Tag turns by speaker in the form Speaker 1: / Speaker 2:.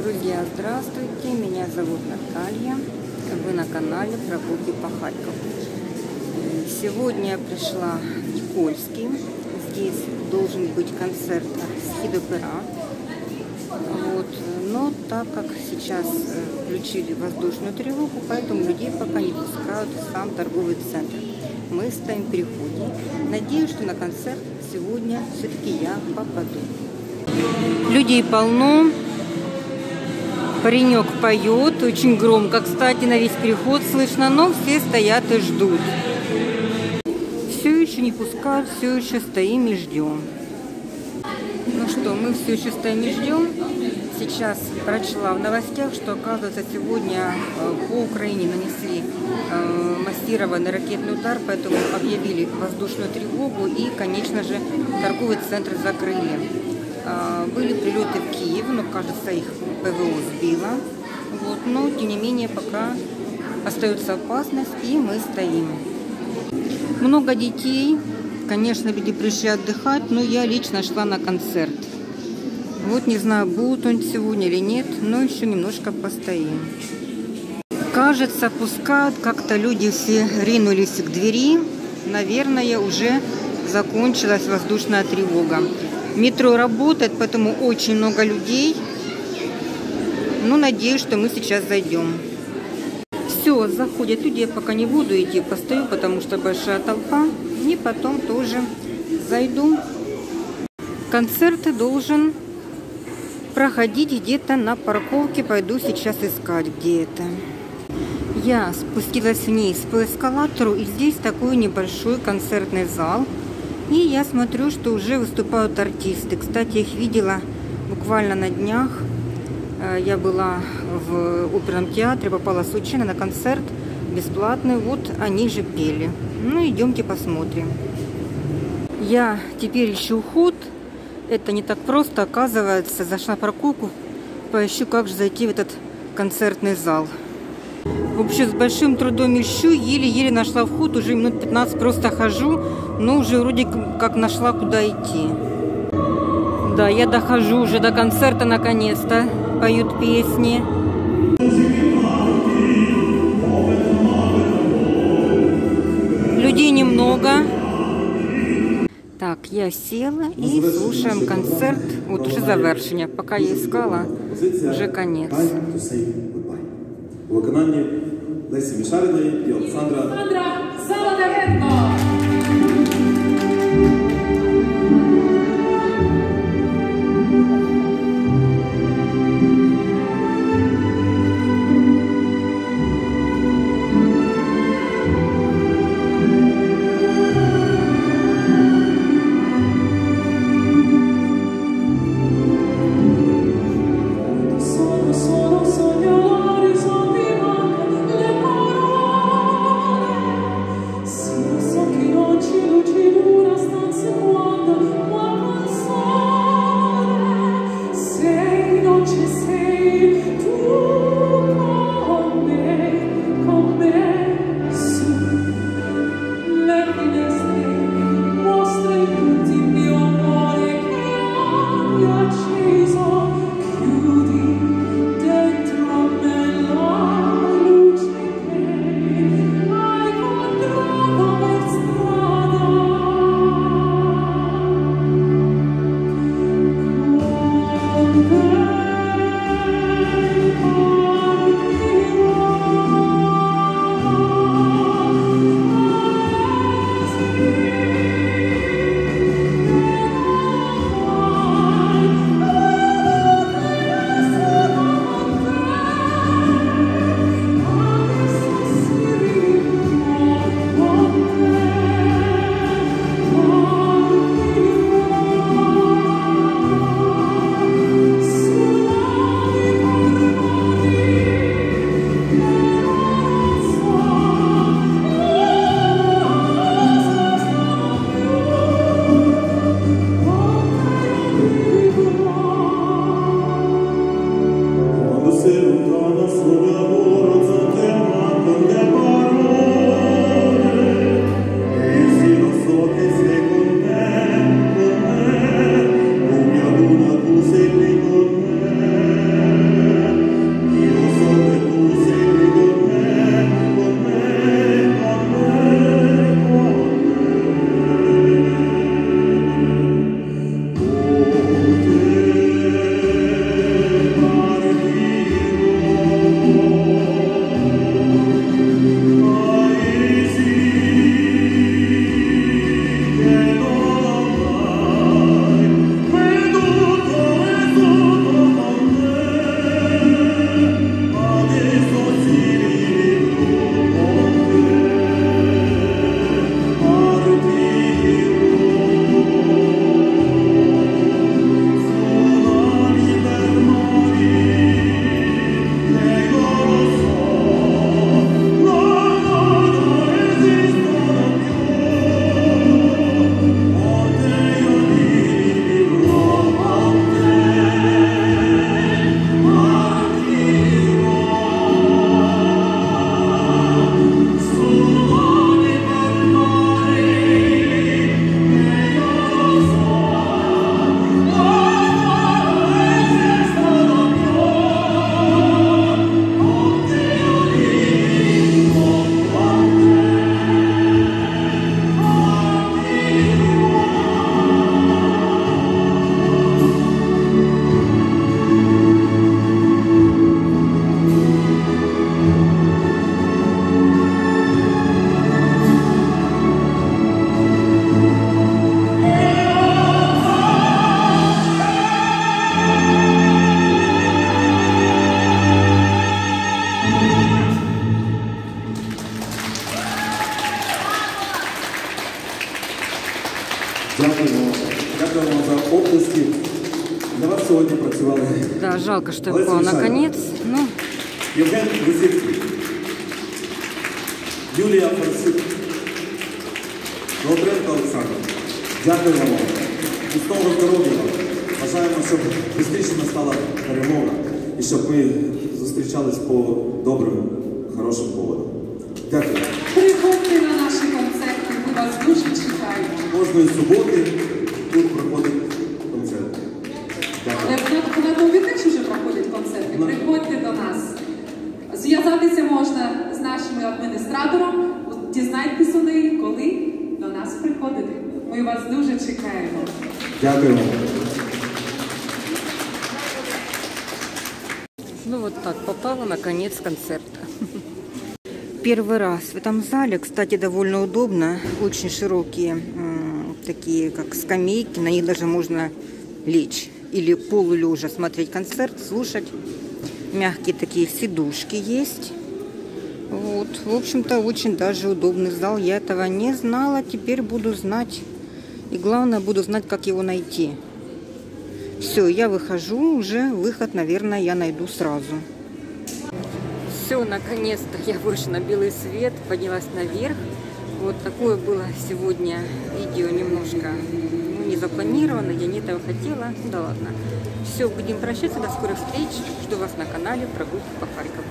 Speaker 1: Друзья, здравствуйте! Меня зовут Наталья. Вы на канале Прогулки по Харькову. Сегодня я пришла в Никольский. Здесь должен быть концерт Схидопера. Вот. Но так как сейчас э, включили воздушную тревогу, поэтому людей пока не пускают в сам торговый центр. Мы стоим в переходе. Надеюсь, что на концерт сегодня все-таки я попаду. Людей полно. Паренек поет очень громко. Кстати, на весь переход слышно, но все стоят и ждут. Все еще не пускают, все еще стоим и ждем. Ну что, мы все еще стоим и ждем. Сейчас прочла в новостях, что, оказывается, сегодня э, по Украине нанесли э, массированный ракетный удар, поэтому объявили воздушную тревогу и, конечно же, торговый центр закрыли. Э, были прилеты в Киев, но, кажется, их ПВО сбило. Вот, но, тем не менее, пока остается опасность, и мы стоим. Много детей, конечно, люди пришли отдыхать, но я лично шла на концерт. Вот не знаю, будут он сегодня или нет, но еще немножко постоим. Кажется, пускают, как-то люди все ринулись к двери. Наверное, уже закончилась воздушная тревога. Метро работает, поэтому очень много людей. Ну, надеюсь, что мы сейчас зайдем. Все, заходят люди, я пока не буду идти, постою, потому что большая толпа. И потом тоже зайду. Концерты должен проходить где-то на парковке. Пойду сейчас искать, где это. Я спустилась вниз по эскалатору, и здесь такой небольшой концертный зал. И я смотрю, что уже выступают артисты. Кстати, их видела буквально на днях. Э, я была в оперном театре, попала случайно на концерт бесплатный. Вот они же пели. Ну, идемте посмотрим. Я теперь ищу уход. Это не так просто, оказывается. Зашла в парковку, поищу, как же зайти в этот концертный зал. В общем, с большим трудом ищу, еле-еле нашла вход, уже минут 15 просто хожу, но уже вроде как нашла, куда идти. Да, я дохожу уже до концерта наконец-то, поют песни. Людей немного. Так, я села и слушаем концерт. Вот уже завершення. Пока я искала, вже конец
Speaker 2: У виконанні Лесі Мішариної і Олександра
Speaker 3: Олександра Солодовенко.
Speaker 1: Жалко, что я
Speaker 2: Леся
Speaker 1: попала на
Speaker 2: Михайлівна,
Speaker 1: конец. Ну,
Speaker 2: Євген Висицький, Юлія Фарсюк, Долотренко Олександр. Дякую вам. Міцного здоров'я вам. Бажаємо, щоб швидше настала перемога і щоб ми зустрічались по добрим, хорошим поводам. Дякую.
Speaker 3: Приходьте на наші концерти, ми вас дуже чекаємо.
Speaker 2: Кожної суботи
Speaker 3: Ми вас дуже чекаємо.
Speaker 2: Дякую вам.
Speaker 1: ну вот так попала на конец концерта. Первый раз в этом зале, кстати, довольно удобно. Очень широкие такие, как скамейки. На них даже можно лечь или полулежа смотреть концерт, слушать. Мягкие такие сидушки есть. Вот, в общем-то, очень даже удобный зал. Я этого не знала, теперь буду знать. И главное, буду знать, как его найти. Все, я выхожу, уже выход, наверное, я найду сразу. Все, наконец-то я вышла на белый свет, поднялась наверх. Вот такое было сегодня видео немножко ну, не запланировано, я не этого хотела. Ну да ладно. Все, будем прощаться, до скорых встреч. Жду вас на канале Прогулки по Харькову.